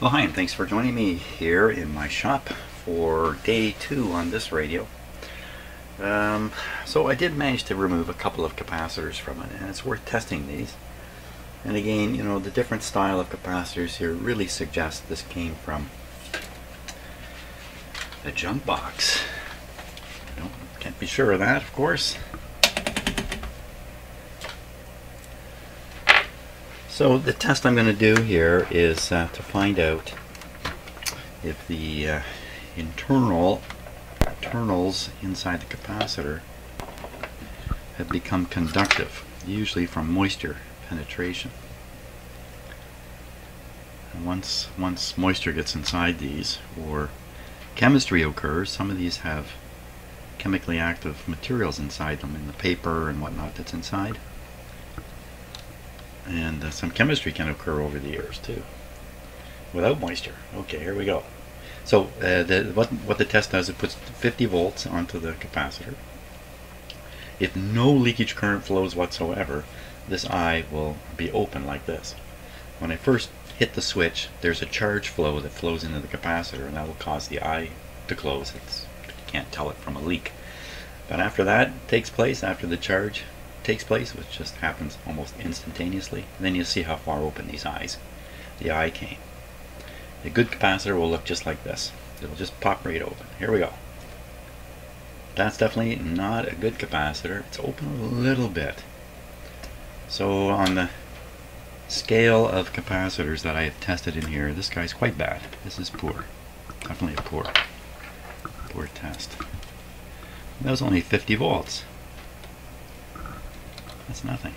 Well, hi, and thanks for joining me here in my shop for day two on this radio. Um, so I did manage to remove a couple of capacitors from it, and it's worth testing these. And again, you know, the different style of capacitors here really suggests this came from a junk box. Can't be sure of that, of course. So the test I'm going to do here is uh, to find out if the uh, internal internals inside the capacitor have become conductive, usually from moisture penetration. And once once moisture gets inside these, or chemistry occurs, some of these have chemically active materials inside them in the paper and whatnot that's inside and uh, some chemistry can occur over the years too. Without moisture. Okay here we go. So uh, the, what, what the test does it puts 50 volts onto the capacitor. If no leakage current flows whatsoever this eye will be open like this. When I first hit the switch there's a charge flow that flows into the capacitor and that will cause the eye to close. It's, you can't tell it from a leak. But after that takes place after the charge takes place, which just happens almost instantaneously. And then you'll see how far open these eyes, the eye came. A good capacitor will look just like this. It'll just pop right open. Here we go. That's definitely not a good capacitor. It's open a little bit. So on the scale of capacitors that I have tested in here, this guy's quite bad. This is poor. Definitely a poor, poor test. That was only 50 volts. That's nothing.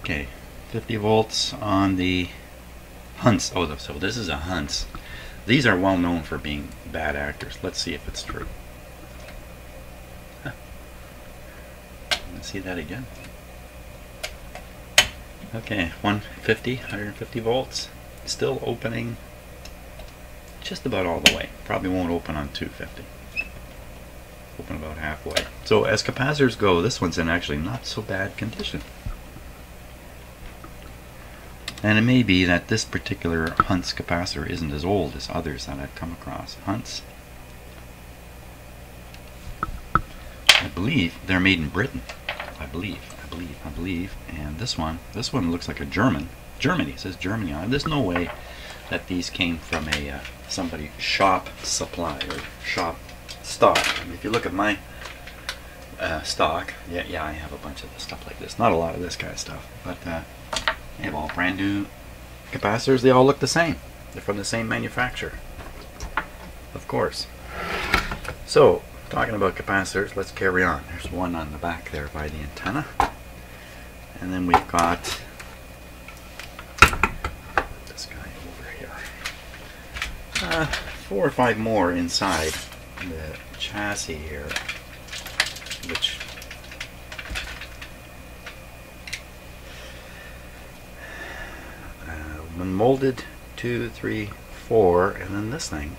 Okay, 50 volts on the Hunts. Oh, so this is a Hunts. These are well known for being bad actors. Let's see if it's true. Huh. Let's see that again. Okay, 150, 150 volts. Still opening just about all the way. Probably won't open on 250 open about halfway. So as capacitors go, this one's in actually not so bad condition. And it may be that this particular Hunts capacitor isn't as old as others that I've come across. Hunts, I believe they're made in Britain. I believe, I believe, I believe. And this one, this one looks like a German. Germany, says Germany on it. There's no way that these came from a uh, somebody shop supply or shop stock. if you look at my uh, stock, yeah, yeah, I have a bunch of stuff like this. Not a lot of this kind of stuff, but uh, I have all brand new capacitors. They all look the same. They're from the same manufacturer, of course. So, talking about capacitors, let's carry on. There's one on the back there by the antenna. And then we've got this guy over here. Uh, four or five more inside the chassis here, which uh, molded two, three, four, and then this thing.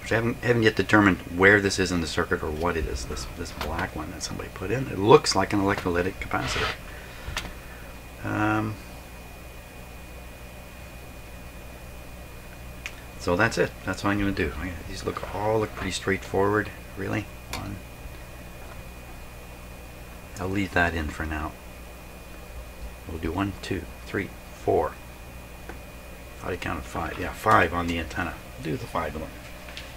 Which I haven't, haven't yet determined where this is in the circuit or what it is. This this black one that somebody put in. It looks like an electrolytic capacitor. Um, So that's it. That's what I'm going to do. These look all look pretty straightforward, really. One. I'll leave that in for now. We'll do one, two, three, four. I counted five. Yeah, five on the antenna. We'll do the five one.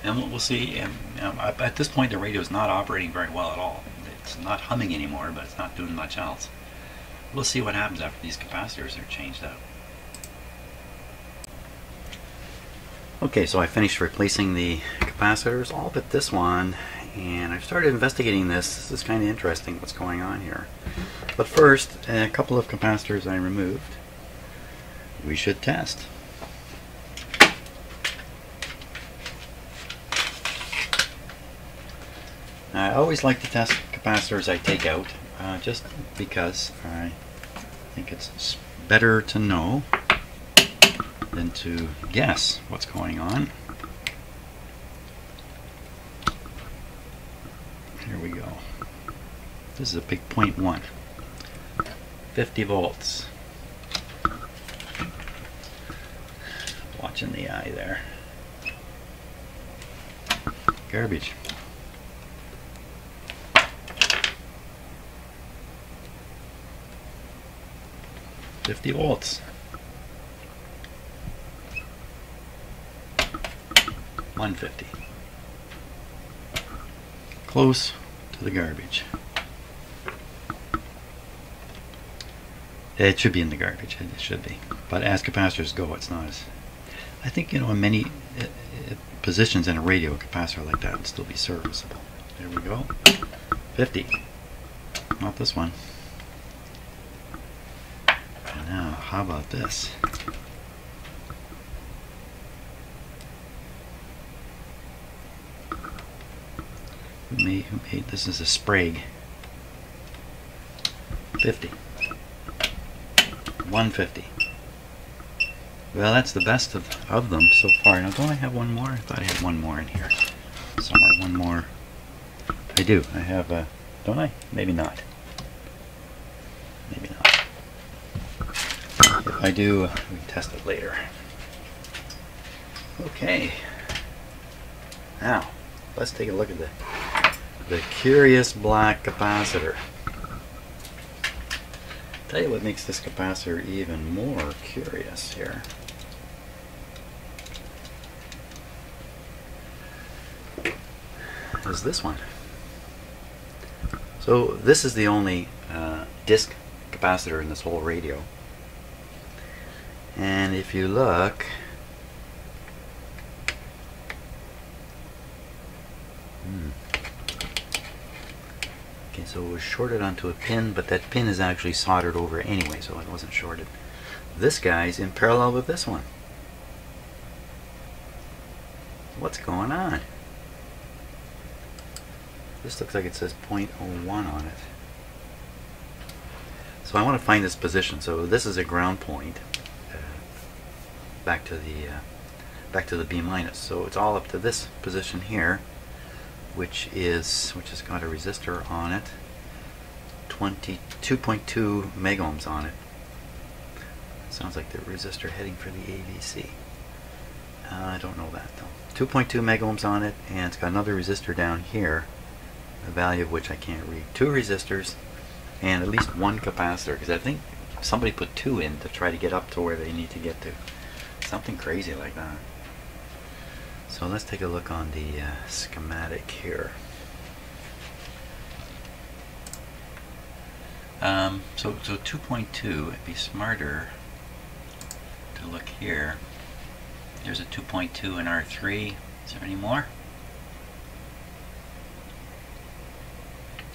And we'll see, and um, at this point the radio is not operating very well at all. It's not humming anymore, but it's not doing much else. We'll see what happens after these capacitors are changed out. Okay, so I finished replacing the capacitors, all but this one, and I've started investigating this. This is kind of interesting what's going on here. But first, a couple of capacitors I removed. We should test. I always like to test capacitors I take out, uh, just because I think it's better to know than to guess what's going on. Here we go. This is a big point one. 50 volts. Watching the eye there. Garbage. Fifty volts. One fifty. Close to the garbage. It should be in the garbage. It should be. But as capacitors go, it's not as. I think you know in many uh, uh, positions in a radio, a capacitor like that would still be serviceable. There we go. 50. Not this one. And now, how about this? This is a Sprague. 50. 150. Well, that's the best of, of them so far. Now, don't I have one more? I thought I had one more in here. Somewhere, one more. I do. I have, a... don't I? Maybe not. Maybe not. If I do, uh, we can test it later. Okay. Now, let's take a look at the, the curious black capacitor. Tell you what makes this capacitor even more curious here. Is this one. So this is the only uh, disc capacitor in this whole radio. And if you look, hmm. Okay, so it was shorted onto a pin, but that pin is actually soldered over anyway, so it wasn't shorted. This guy's in parallel with this one. What's going on? This looks like it says 0.01 on it. So I want to find this position. So this is a ground point uh, back to the uh, back to the B minus. So it's all up to this position here, which is which has got a resistor on it, 22.2 megohms on it. Sounds like the resistor heading for the AVC. Uh, I don't know that though. 2.2 megohms on it, and it's got another resistor down here the value of which I can't read. Two resistors and at least one capacitor because I think somebody put two in to try to get up to where they need to get to. Something crazy like that. So let's take a look on the uh, schematic here. Um, so so 2.2, it'd be smarter to look here. There's a 2.2 in R3. Is there any more?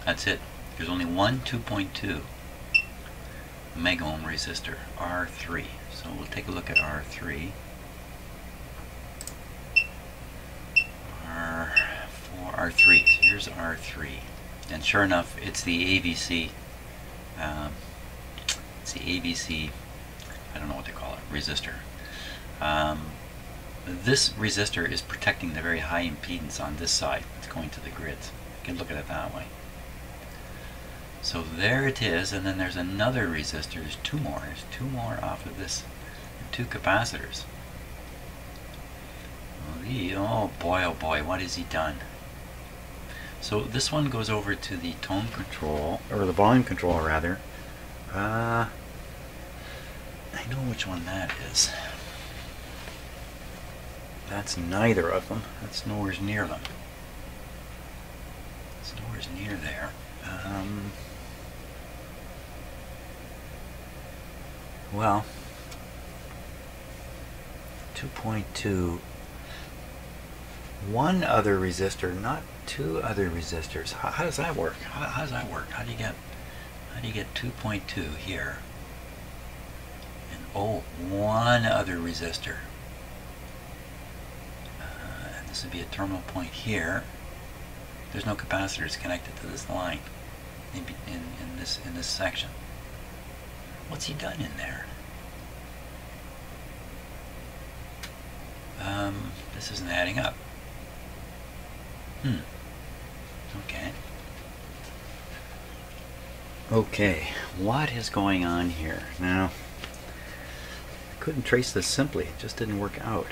That's it. There's only one 2.2 megohm resistor, R3. So we'll take a look at R3. R3. So here's R3. And sure enough, it's the AVC. Um, it's the AVC, I don't know what they call it, resistor. Um, this resistor is protecting the very high impedance on this side. It's going to the grids. You can look at it that way. So there it is, and then there's another resistor. There's two more. There's two more off of this. Two capacitors. Oh boy, oh boy, what has he done? So this one goes over to the tone control, or the volume control rather. Uh, I know which one that is. That's neither of them. That's nowhere near them. It's nowhere near there. Um, Well, 2.2, one other resistor, not two other resistors. How, how does that work? How, how, does that work? How do you get, how do you get 2.2 here? And oh, one other resistor. Uh, and this would be a terminal point here. There's no capacitors connected to this line in, in, in this in this section. What's he done in there? Um, this isn't adding up. Hmm. Okay. Okay, what is going on here? Now, couldn't trace this simply. It just didn't work out.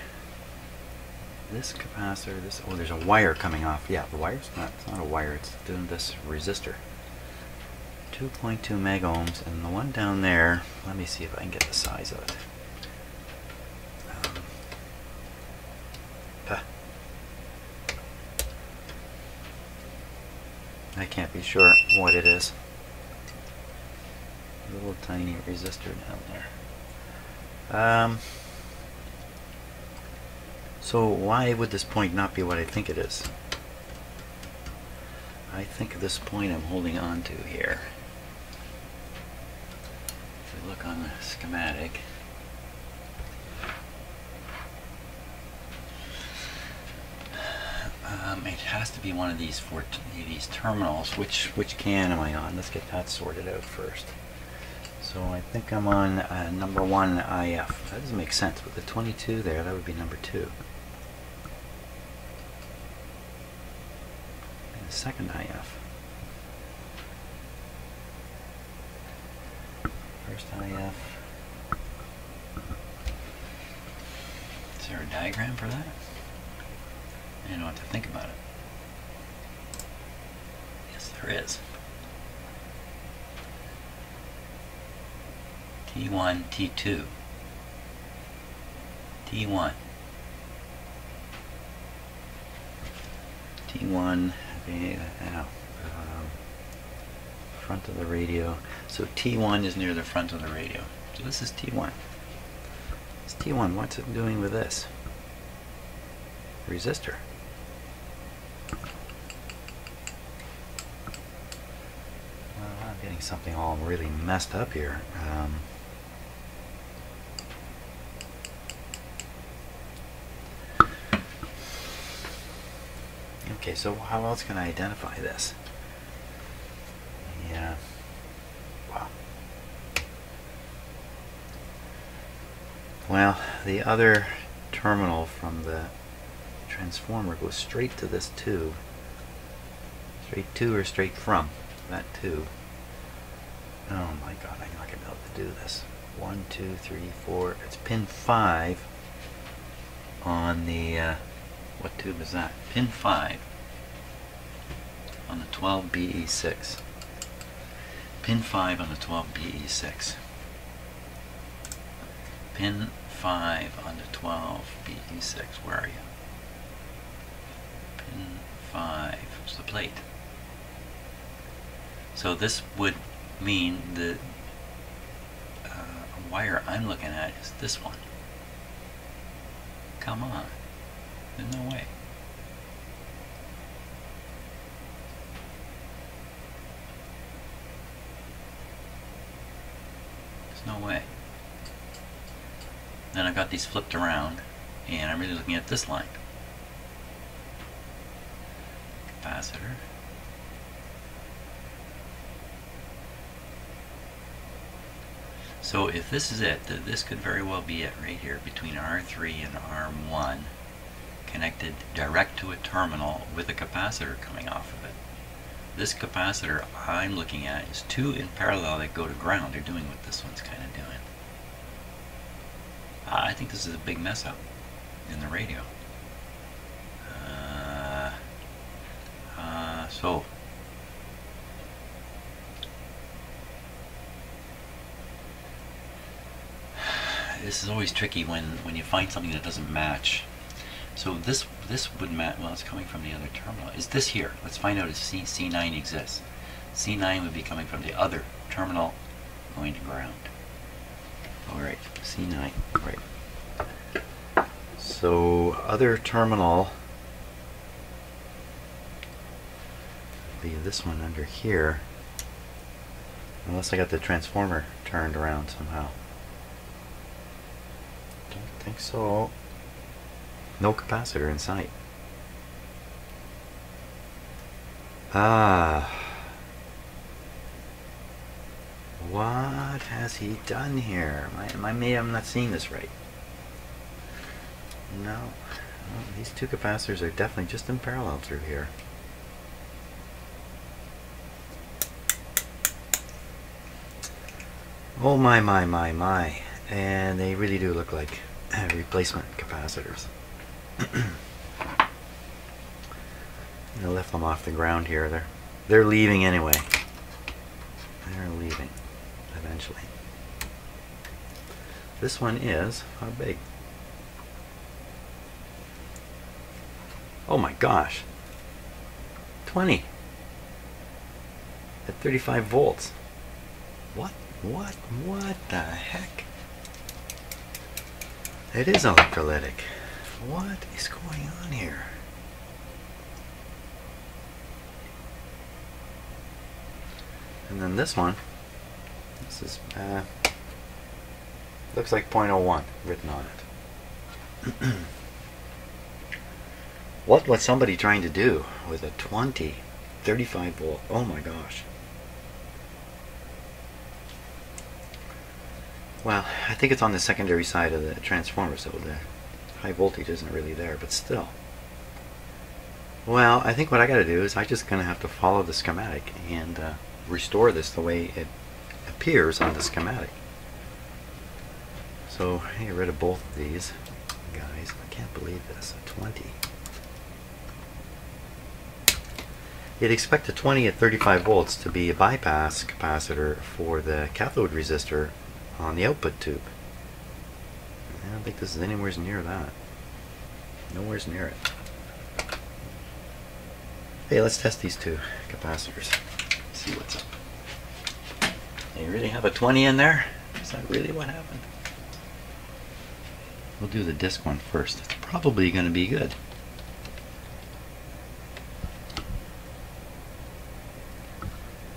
This capacitor, this, oh, there's a wire coming off. Yeah, the wire's not, it's not a wire, it's doing this resistor. 2.2 meg ohms, and the one down there, let me see if I can get the size of it. Um. I can't be sure what it is. Little tiny resistor down there. Um, so why would this point not be what I think it is? I think this point I'm holding on to here. If we look on the schematic, um, it has to be one of these four these terminals. Which which can am I on? Let's get that sorted out first. So I think I'm on uh, number one IF. That doesn't make sense. With the 22 there, that would be number two. And the second IF. First IF. Is there a diagram for that? I don't have to think about it. Yes, there is. T1, T2. T1. T1, the, front of the radio. So T1 is near the front of the radio. So this is T1. It's T1, what's it doing with this? Resistor. Well, I'm getting something all really messed up here. Um, okay, so how else can I identify this? Yeah. Wow. Well, the other terminal from the transformer goes straight to this tube. Straight to or straight from that tube. Oh my god, I'm not going to be able to do this. One, two, three, four. It's pin 5 on the, uh, what tube is that? Pin 5 on the 12BE6. Pin 5 on the 12BE6. Pin 5 on the 12BE6. Where are you? Pin 5. It's the plate. So this would mean the uh, wire I'm looking at is this one. Come on. There's no way. No way. Then I've got these flipped around and I'm really looking at this line. Capacitor. So if this is it, this could very well be it right here between R3 and R1 connected direct to a terminal with a capacitor coming off of it. This capacitor I'm looking at is two in parallel that go to ground. They're doing what this one's kind of doing. I think this is a big mess up in the radio. Uh, uh, so this is always tricky when when you find something that doesn't match. So this this would match. Well, it's coming from the other terminal. Is this here? Let's find out if C C9 exists. C9 would be coming from the other terminal going to ground. All right, C9. Right. So other terminal be this one under here. Unless I got the transformer turned around somehow. Don't think so. No capacitor in sight. Ah. What has he done here? Am I, am I maybe I'm not seeing this right. No. no. These two capacitors are definitely just in parallel through here. Oh my, my, my, my. and they really do look like replacement capacitors. I lift them off the ground here. They're they're leaving anyway. They're leaving eventually. This one is how big? Oh my gosh. 20 at 35 volts. What? What? What the heck? It is electrolytic. What is going on here? And then this one, this is, uh, looks like 0.01 written on it. what was somebody trying to do with a 20, 35 volt? Oh my gosh. Well, I think it's on the secondary side of the transformer, so the high voltage isn't really there, but still. Well, I think what I gotta do is I just gonna have to follow the schematic and uh, restore this the way it appears on the schematic. So, I get rid of both of these guys. I can't believe this, a 20. You'd expect a 20 at 35 volts to be a bypass capacitor for the cathode resistor on the output tube. I don't think this is anywhere near that. Nowhere's near it. Hey, let's test these two capacitors. See what's up. They really have a 20 in there? Is that really what happened? We'll do the disc one first. It's probably going to be good.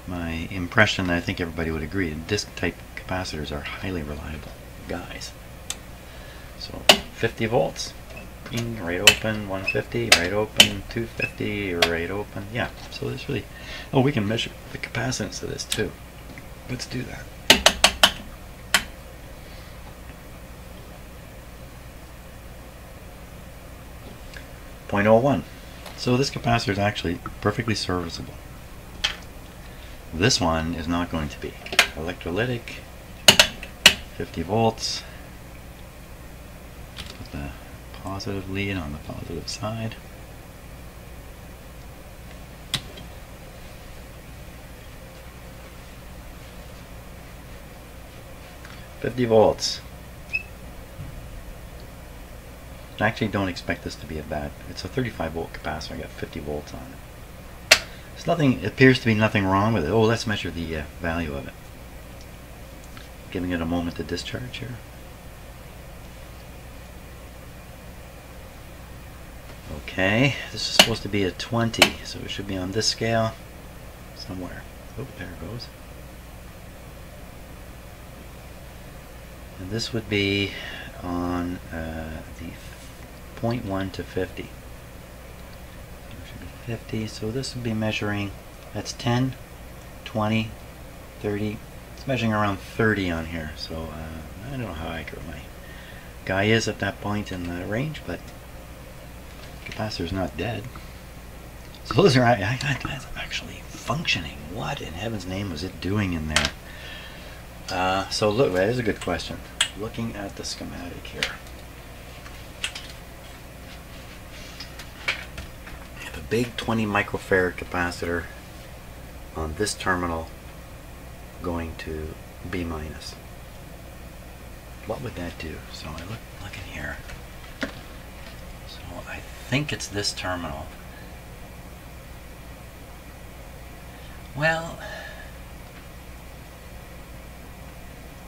My impression, I think everybody would agree, disc type capacitors are highly reliable guys. So 50 volts, right open, 150, right open, 250, right open. Yeah, so this really, oh, we can measure the capacitance of this too. Let's do that. 0.01. So this capacitor is actually perfectly serviceable. This one is not going to be electrolytic 50 volts. Put the positive lead on the positive side. Fifty volts. I actually don't expect this to be a bad. It's a 35 volt capacitor. I got 50 volts on it. There's nothing. It appears to be nothing wrong with it. Oh, let's measure the uh, value of it giving it a moment to discharge here. Okay, this is supposed to be a 20, so it should be on this scale somewhere. Oh, there it goes. And this would be on uh, the 0.1 to 50. So should be 50, so this would be measuring, that's 10, 20, 30, it's measuring around 30 on here, so uh, I don't know how accurate my guy is at that point in the range, but capacitor's not dead. So those are actually functioning. What in heaven's name was it doing in there? Uh, so look, that is a good question. Looking at the schematic here. I have a big 20 microfarad capacitor on this terminal going to B minus. What would that do? So I look, look in here. So I think it's this terminal. Well,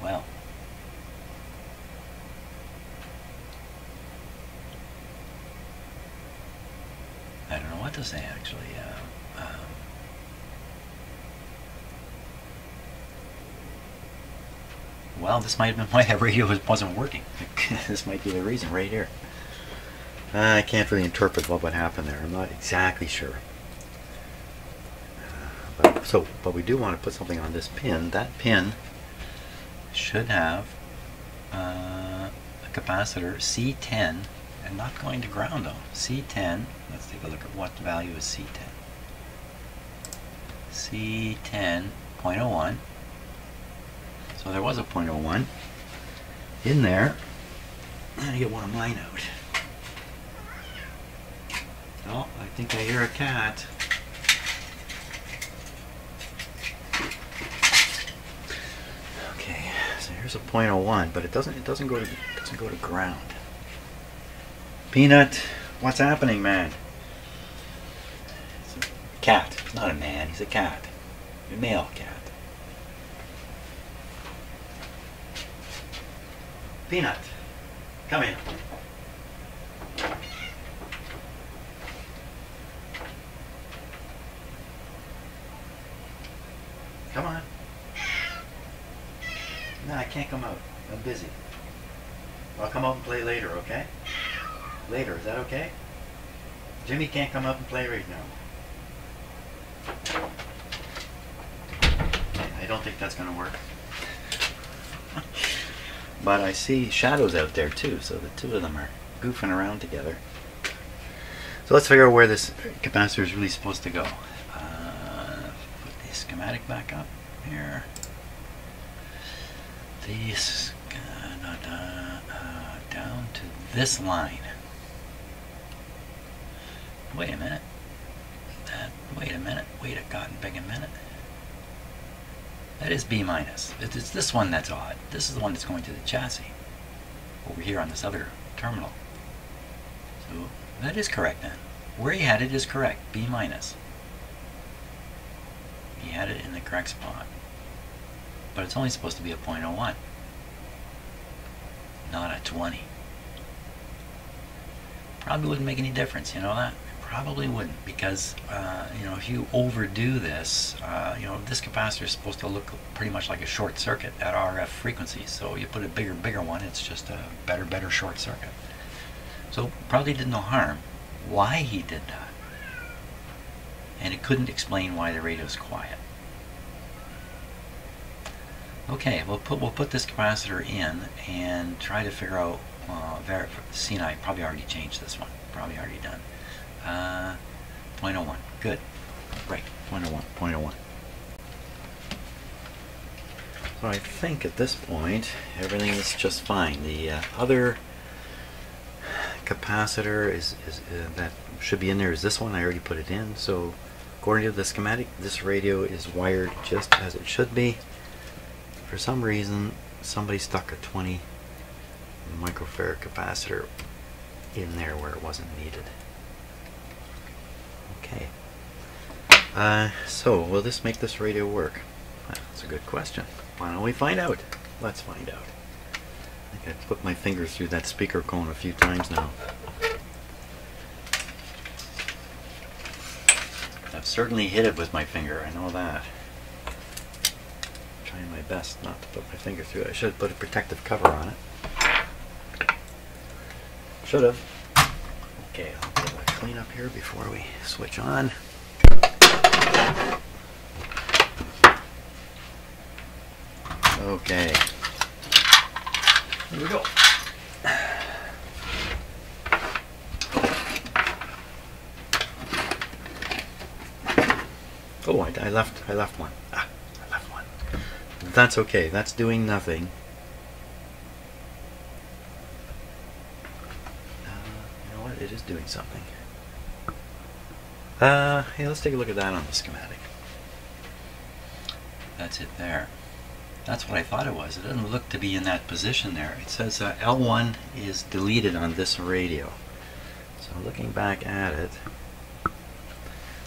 well, I don't know what to say actually. Uh, um, well, this might have been why that radio wasn't working. this might be the reason right here. I can't really interpret what would happen there. I'm not exactly sure. Uh, but, so, but we do want to put something on this pin. That pin should have uh, a capacitor C10 and not going to ground though. C10, let's take a look at what value is C10. C10.01 so there was a 0.01. in there. I'm gonna get one of mine out. Oh, I think I hear a cat. Okay, so here's a .01, but it doesn't it doesn't go to doesn't go to ground. Peanut, what's happening, man? It's a cat. It's not a man. He's a cat. A male cat. Peanut, come in. Come on. No, I can't come out. I'm busy. I'll come out and play later, okay? Later, is that okay? Jimmy can't come up and play right now. I don't think that's going to work. but I see shadows out there too, so the two of them are goofing around together. So let's figure out where this capacitor is really supposed to go. Uh, put the schematic back up here. These uh, uh, down to this line. Wait a minute. That, wait a minute. Wait a gotten big a minute. That is B minus. It's this one that's odd. This is the one that's going to the chassis. Over here on this other terminal. So that is correct then. Where he had it is correct. B minus. He had it in the correct spot. But it's only supposed to be a 0.01. Not a 20. Probably wouldn't make any difference, you know that? Probably wouldn't because uh, you know if you overdo this, uh, you know this capacitor is supposed to look pretty much like a short circuit at RF frequency. So you put a bigger, bigger one, it's just a better, better short circuit. So probably did no harm. Why he did that, and it couldn't explain why the radio's quiet. Okay, we'll put we'll put this capacitor in and try to figure out. Uh, I probably already changed this one. Probably already done. Uh, 0.01. Good. Right. 0.01. 0.01. So I think at this point everything is just fine. The uh, other capacitor is, is uh, that should be in there is this one. I already put it in. So according to the schematic, this radio is wired just as it should be. For some reason, somebody stuck a 20 microfarad capacitor in there where it wasn't needed. Okay. Uh, so, will this make this radio work? That's a good question. Why don't we find out? Let's find out. I think I've put my finger through that speaker cone a few times now. I've certainly hit it with my finger, I know that. Trying my best not to put my finger through it. I should have put a protective cover on it. Should have. Okay, I'll do a clean up here before we switch on. Okay. Here we go. Oh, I, I left. I left one. Ah, I left one. That's okay. That's doing nothing. Uh, you know what? It is doing something. Uh, hey, let's take a look at that on the schematic. That's it there. That's what I thought it was. It doesn't look to be in that position there. It says uh, L1 is deleted on this radio. So looking back at it,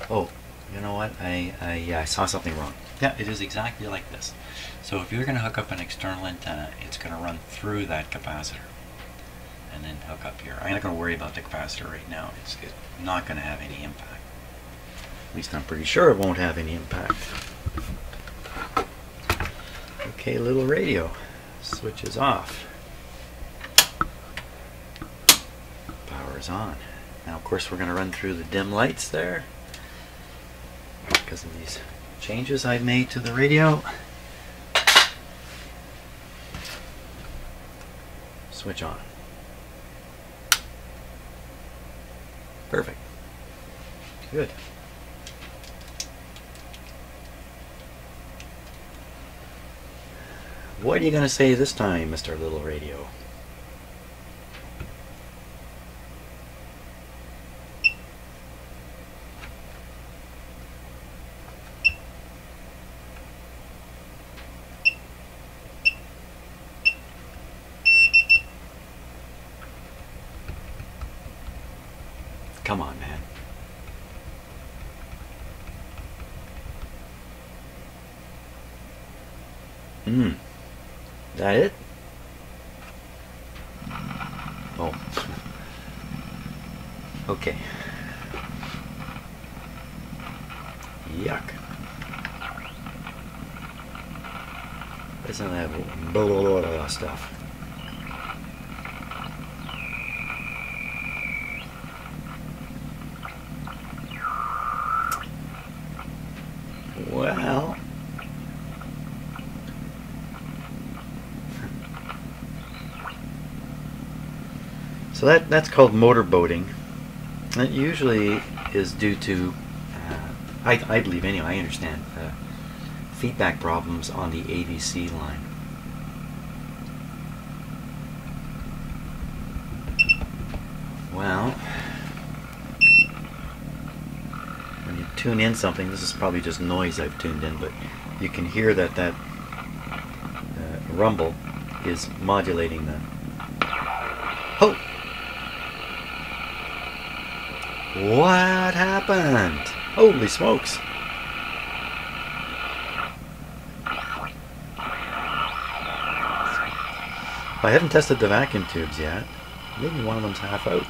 oh, you know what? I, I, I saw something wrong. Yeah, it is exactly like this. So if you're going to hook up an external antenna, it's going to run through that capacitor and then hook up here. I'm not going to worry about the capacitor right now. It's, it's not going to have any impact. At least I'm pretty sure it won't have any impact. Okay, little radio. Switches off. Power is on. Now, of course, we're going to run through the dim lights there because of these changes I've made to the radio. Switch on. Perfect. Good. What are you going to say this time, Mr. Little Radio? Come on, man. Hmm. That it? Oh. Okay. Yuck. Isn't that blah, blah, blah, blah stuff? Well, so that that's called motorboating. That usually is due to, uh, I, I believe anyway, I understand, uh, feedback problems on the AVC line. Well, when you tune in something, this is probably just noise I've tuned in, but you can hear that that uh, rumble is modulating the. Oh! What happened? Holy smokes! I haven't tested the vacuum tubes yet. Maybe one of them's half out.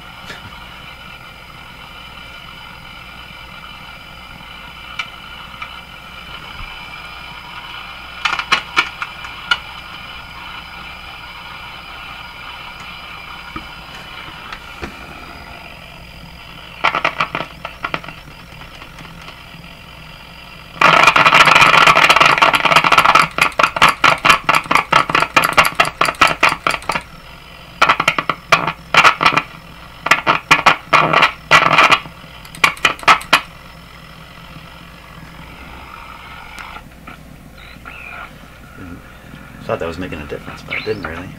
Thought that was making a difference, but it didn't really.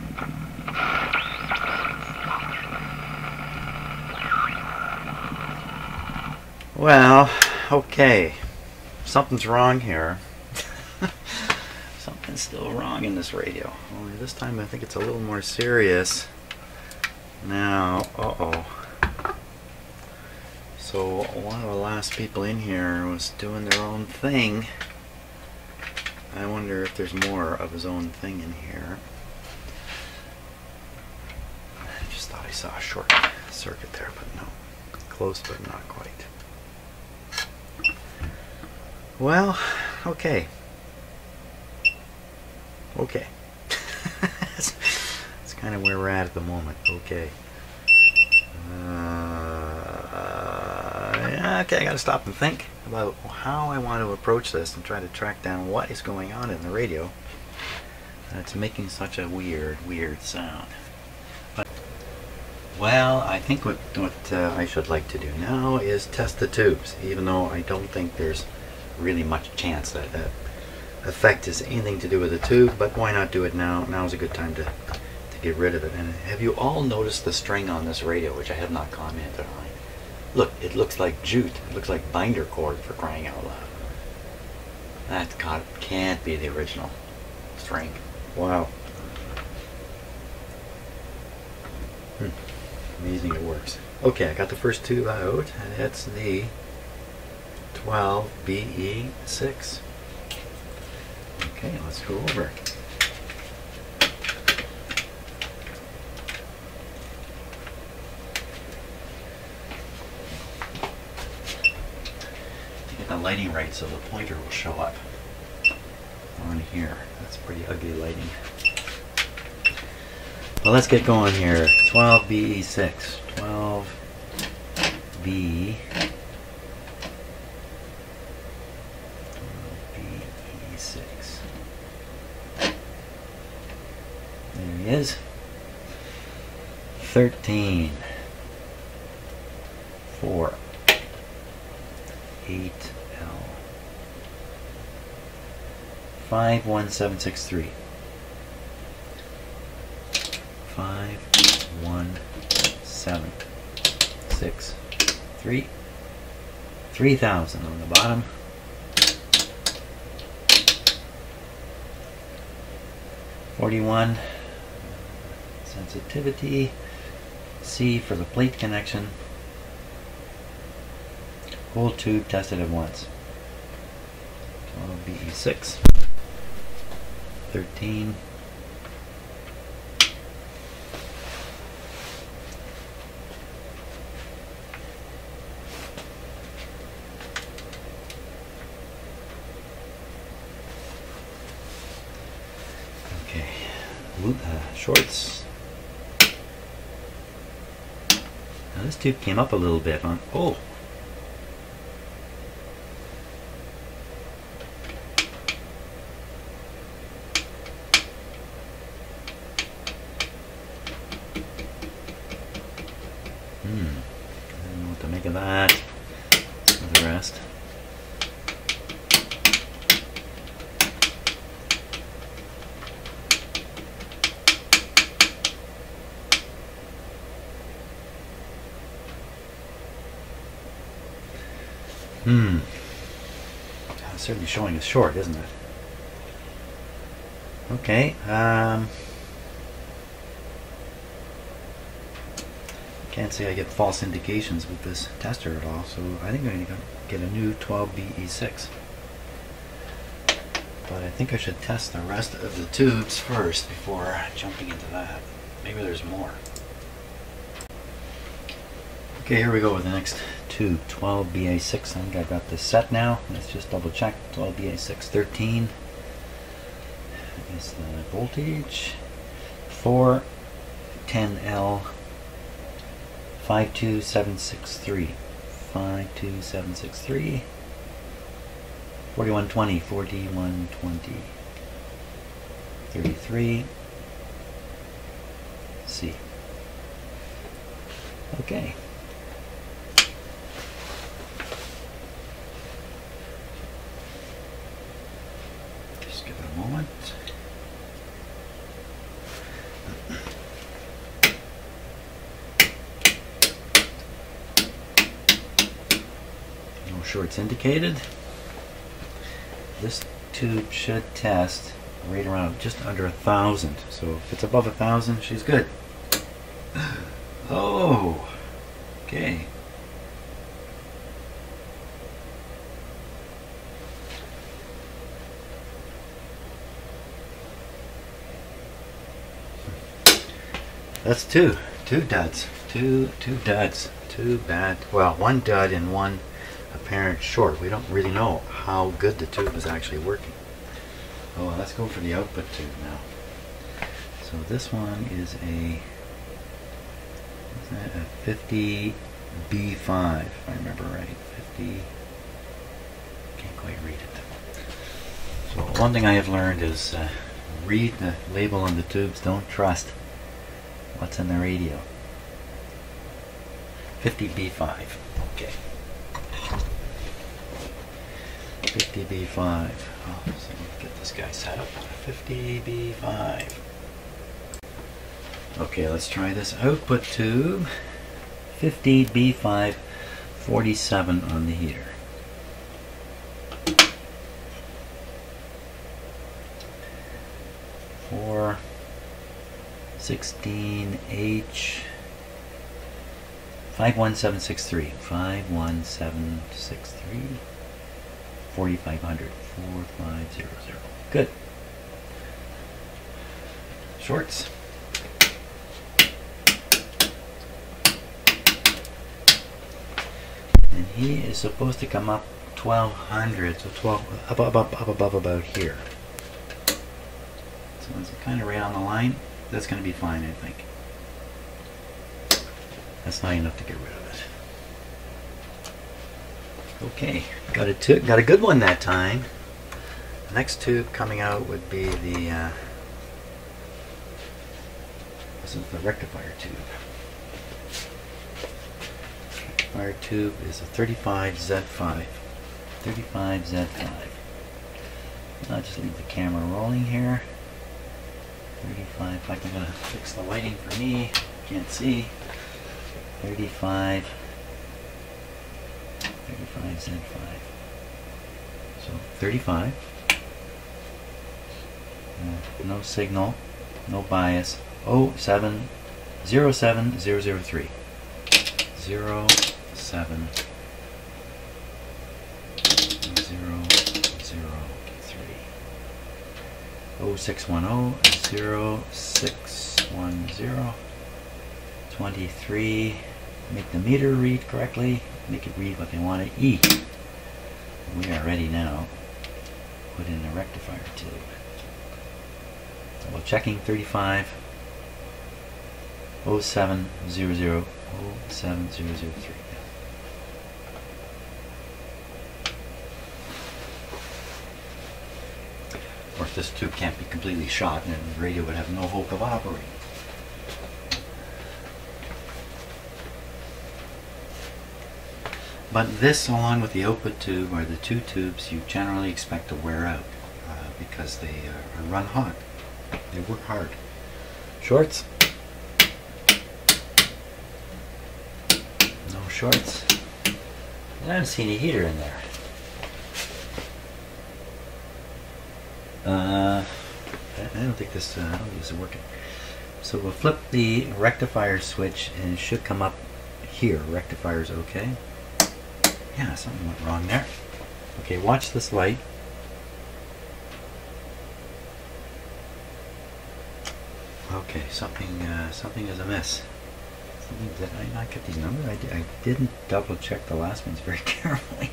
Well, okay. Something's wrong here. Something's still wrong in this radio. Only this time I think it's a little more serious. Now, uh-oh. So one of the last people in here was doing their own thing. I wonder if there's more of his own thing in here. I just thought I saw a short circuit there, but no. Close, but not quite. Well, okay. Okay. that's, kind of where we're at at the moment. Okay. Okay, I gotta stop and think about how I want to approach this and try to track down what is going on in the radio that's making such a weird, weird sound. But, well, I think what, what uh, I should like to do now is test the tubes, even though I don't think there's really much chance that that effect is anything to do with the tube, but why not do it now? Now's a good time to, to get rid of it. And have you all noticed the string on this radio, which I have not commented on? Look, it looks like jute. It looks like binder cord for crying out loud. That God, can't be the original string. Wow. Hmm. Amazing it works. Okay, I got the first tube out, and it's the 12BE6. Okay, let's go over. Lighting right so the pointer will show up on here. That's pretty ugly lighting. Well, let's get going here. 12BE6. 12B. BE6. There he is. 13. 4. 8L. 51763. five, one, seven, six, three, three thousand on the bottom. Forty-one sensitivity. C for the plate connection. Whole tube tested at once. 12 BE6. 13. Okay, uh, shorts. Now this tube came up a little bit on. Oh, Hmm. I don't know what to make of that. Or the rest. Hmm. It's certainly showing is short, isn't it? Okay. Um, can't say I get false indications with this tester at all, so I think I'm going to get a new 12BE6. But I think I should test the rest of the tubes first before jumping into that. Maybe there's more. Okay, here we go with the next tube, 12BA6. I think I got this set now. Let's just double check. 12BA6 13 is the voltage. 410L 52763. 52763. 4120, 4120. 33. C. Okay. Just give it a moment. Indicated. This tube should test right around just under a thousand. So if it's above a thousand, she's good. Oh, okay. That's two. Two duds. Two two duds. Two bad. Well, one dud and one apparent short. We don't really know how good the tube is actually working. Oh, let's go for the output tube now. So this one is a that a 50 B5, if I remember right. 50. Can't quite read it. So one thing I have learned is uh, read the label on the tubes. Don't trust what's in the radio. 50B5. Okay. 50B5. Oh, so let's get this guy set up. 50B5. Okay, let's try this output tube. 50B5 47 on the heater. Four 16H 51763 51763 4500 4500 good shorts and he is supposed to come up 1200 so 12 up up up up above about here so it's kind of right on the line that's going to be fine, I think. That's not enough to get rid of it. Okay, got a tu- got a good one that time. The next tube coming out would be the uh, this is the rectifier tube. Rectifier tube is a 35Z5. 35Z5. I'll just leave the camera rolling here. 35. In fact, I'm to fix the lighting for me. Can't see. 35. 35 Z5. So 35. Uh, no signal. No bias. 07 07003. 07 0610 0610 23 make the meter read correctly make it read what they want to E we are ready now. Put in the rectifier tube double checking 35 0700 07003 Of course, this tube can't be completely shot, and the radio would have no hope of operating. But this, along with the output tube, are the two tubes you generally expect to wear out uh, because they uh, run hot. They work hard. Shorts? No shorts. I haven't seen a heater in there. Uh, I don't think this, uh, I don't think this is working. So we'll flip the rectifier switch and it should come up here. Rectifier's okay. Yeah, something went wrong there. Okay, watch this light. Okay, something uh, something is amiss. Something, did I not get these numbers? I, did, I didn't double check the last ones very carefully.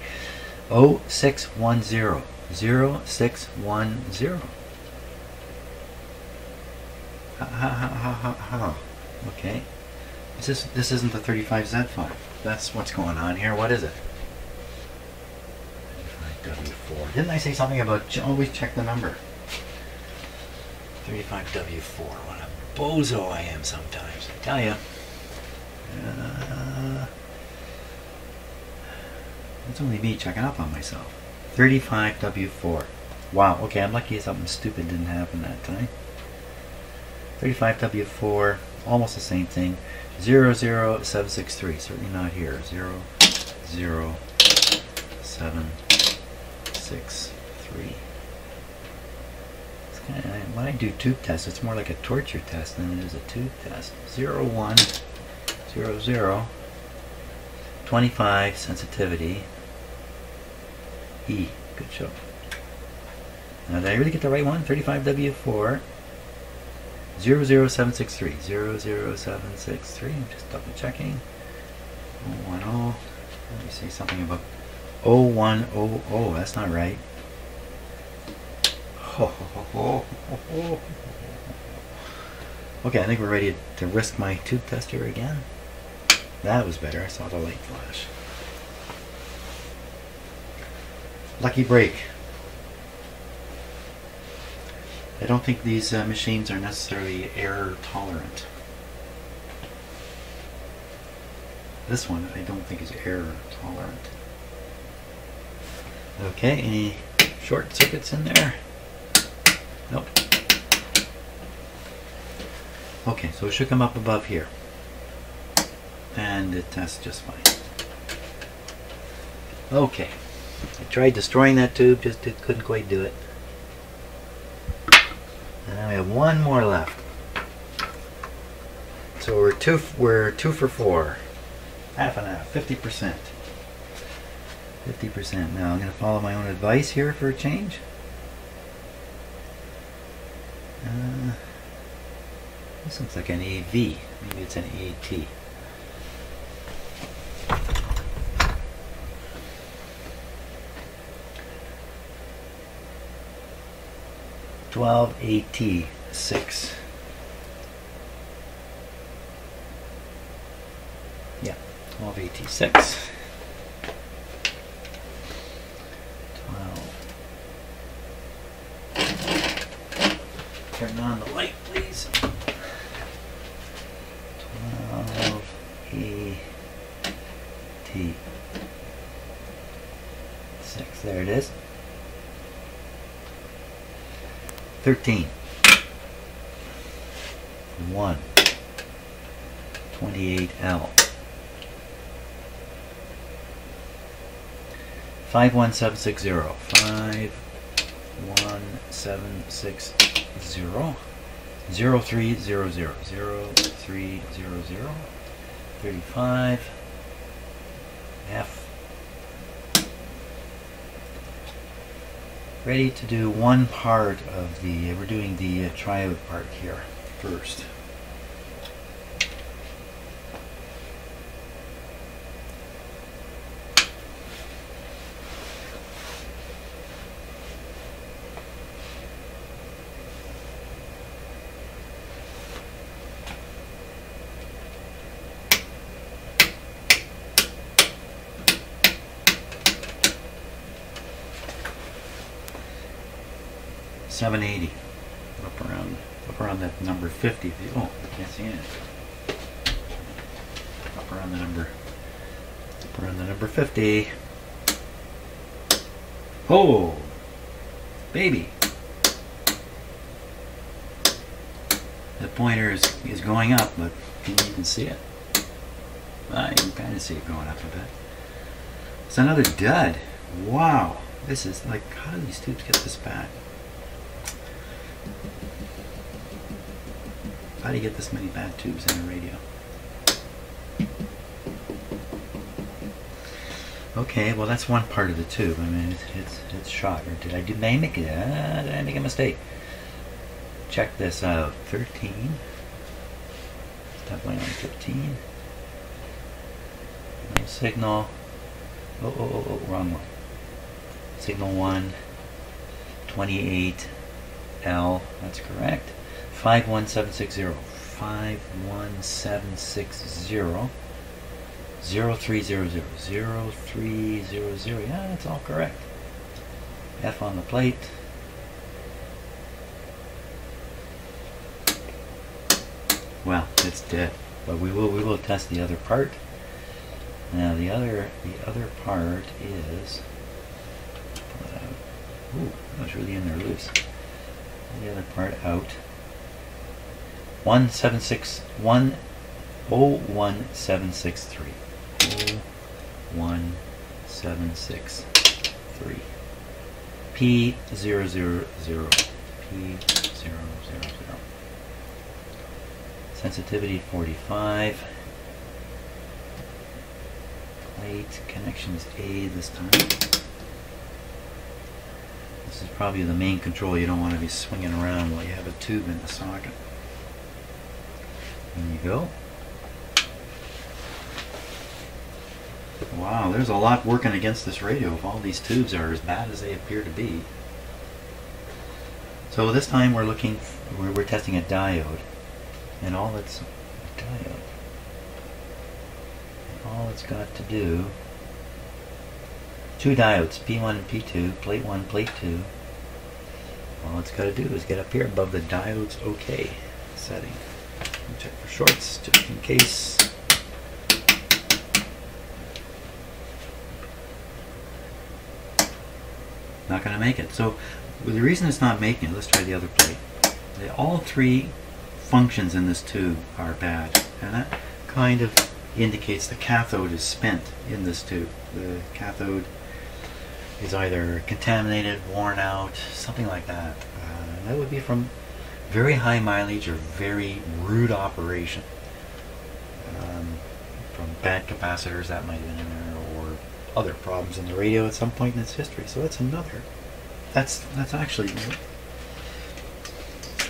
0610. 0610. Ha ha ha ha ha. Okay. Is this this isn't the 35Z5. That's what's going on here. What is it? 35W4. Didn't I say something about always check the number? 35W4. What a bozo I am sometimes. I tell you. Uh, it's only me checking up on myself. 35W4. Wow, okay, I'm lucky something stupid didn't happen that time. 35W4, almost the same thing. 00763, certainly not here. 00763. It's kind of, when I do tube tests, it's more like a torture test than it is a tube test. 0100, 25 sensitivity. E. Good show. Now, did I really get the right one? 35W4 00763. 00763. I'm just double checking. 010. Let me say something about 0100. That's not right. Okay, I think we're ready to risk my tube tester again. That was better. I saw the light flash. Lucky break. I don't think these uh, machines are necessarily error tolerant. This one I don't think is error tolerant. Okay, any short circuits in there? Nope. Okay, so it should come up above here. And it tests just fine. Okay. I tried destroying that tube, just did, couldn't quite do it. And now we have one more left. So we're two we're two for four. Half and half, fifty percent. Fifty percent. Now I'm gonna follow my own advice here for a change. Uh, this looks like an AV. Maybe it's an AT. 12AT6. Yeah, 12AT6. 12. Turn on the light, please. 12AT6. There it is. 13. one, 28L. 51760. 51760. 0300. 0300. 35. F. Ready to do one part of the, we're doing the uh, triode part here first. Seven eighty. Up around up around that number fifty. Oh, I can't see it. Up around the number up around the number fifty. Oh baby. The pointer is, is going up, but can you even see it? Uh, I can kind of see it going up a bit. It's another dud. Wow. This is like, how do these tubes get this bad? How do you get this many bad tubes in a radio? Okay, well that's one part of the tube. I mean, it's it's, it's shot. Or did I did I make it? Uh, did I make a mistake? Check this out. 13. Step line on 13. No signal. Oh, oh, oh, oh, wrong one. Signal 1. 28. L. That's correct. 51760. 51760. 0300. 0300. Yeah, that's all correct. F on the plate. Well, it's dead. But we will we will test the other part. Now the other the other part is Ooh, that was really in there loose. The other part out. One seven six one oh one seven six three. Oh one seven six three. P zero zero zero. P zero zero zero. Sensitivity 45. Plate connection is A this time. This is probably the main control. You don't want to be swinging around while you have a tube in the socket. There you go. Wow, there's a lot working against this radio if all these tubes are as bad as they appear to be. So this time we're looking, we're, we're testing a diode, and all it's diode. And all it's got to do, two diodes, P1 and P2, plate 1, plate 2. All it's got to do is get up here above the diode's OK setting. Check for shorts, just in case. Not going to make it. So the reason it's not making it, let's try the other plate. all three functions in this tube are bad. And that kind of indicates the cathode is spent in this tube. The cathode is either contaminated, worn out, something like that. Uh, that would be from very high mileage or very rude operation. Um, from bad capacitors that might have been in there, or other problems in the radio at some point in its history. So that's another. That's that's actually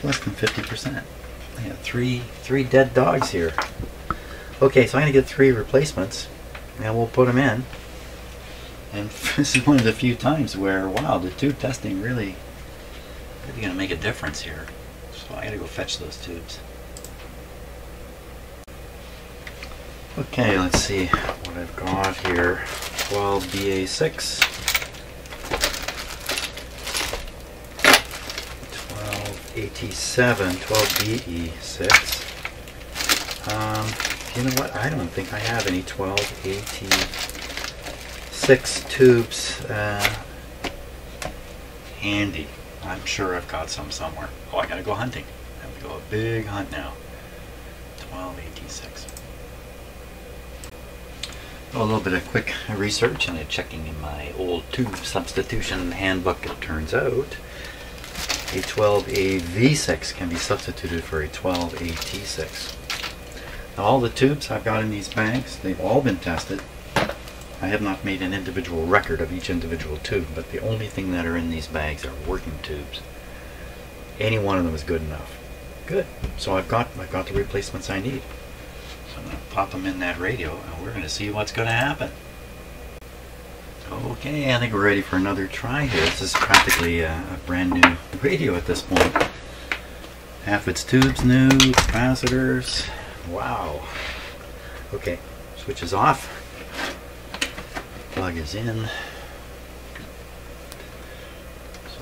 less than fifty percent. I have three three dead dogs here. Okay, so I'm gonna get three replacements, and we'll put them in. And this is one of the few times where, wow, the tube testing really, really gonna make a difference here. So I gotta go fetch those tubes. Okay, let's see what I've got here. 12 BA6. 12 AT7, 12 BE6. Um, you know what? I don't think I have any 12 AT6 tubes uh, handy. I'm sure I've got some somewhere. Oh, I gotta go hunting. I have to go a big hunt now. A12AT6. a little bit of quick research and checking in my old tube substitution handbook. It turns out a 12AV6 can be substituted for a 12AT6. Now all the tubes I've got in these bags, they've all been tested. I have not made an individual record of each individual tube, but the only thing that are in these bags are working tubes. Any one of them is good enough. Good. So I've got I've got the replacements I need. So I'm going to pop them in that radio and we're going to see what's going to happen. Okay, I think we're ready for another try here. This is practically a, a brand new radio at this point. Half its tubes new, capacitors. Wow. Okay, switches off. Plug is in. So,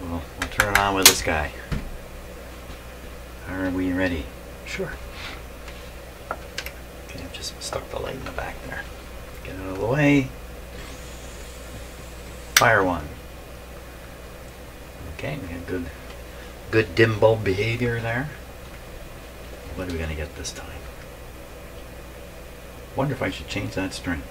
we'll, we'll turn it on with this guy. Are we ready? Sure. Okay, I've just stuck the light in the back there. Get it out of the way. Fire one. Okay, we got good, good dim bulb behavior there. What are we going to get this time? Wonder if I should change that string.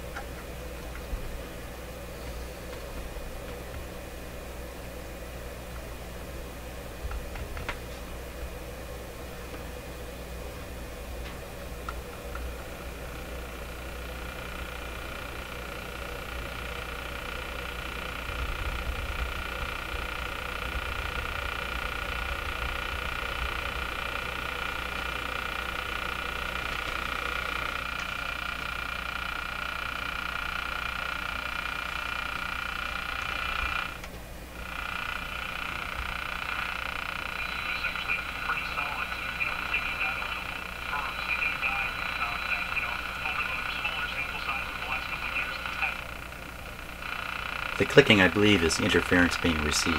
The clicking, I believe, is interference being received.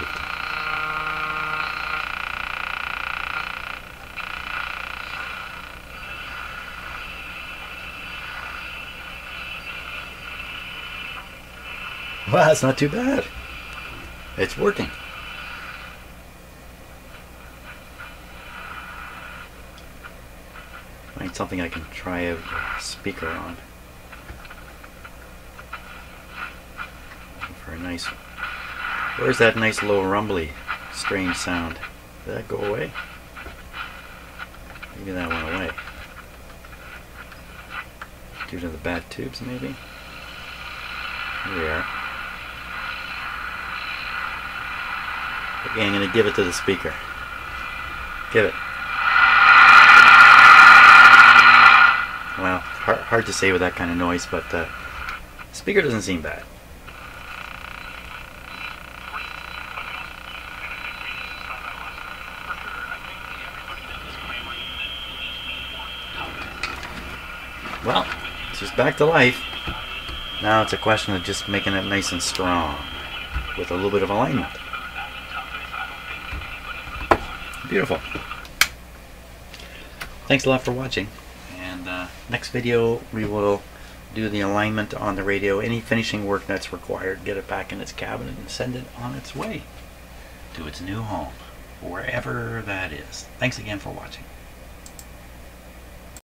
Well, that's not too bad. It's working. Find something I can try the speaker on. for a nice. Where's that nice low rumbly, strange sound? Did that go away? Maybe that went away. Due to the bad tubes, maybe? Here we are. Okay, I'm going to give it to the speaker. Give it. Well, hard, hard to say with that kind of noise, but uh, speaker doesn't seem bad. Well, it's just back to life. Now it's a question of just making it nice and strong with a little bit of alignment. Beautiful. Thanks a lot for watching. And uh, next video we will do the alignment on the radio, any finishing work that's required, get it back in its cabinet and send it on its way to its new home, wherever that is. Thanks again for watching.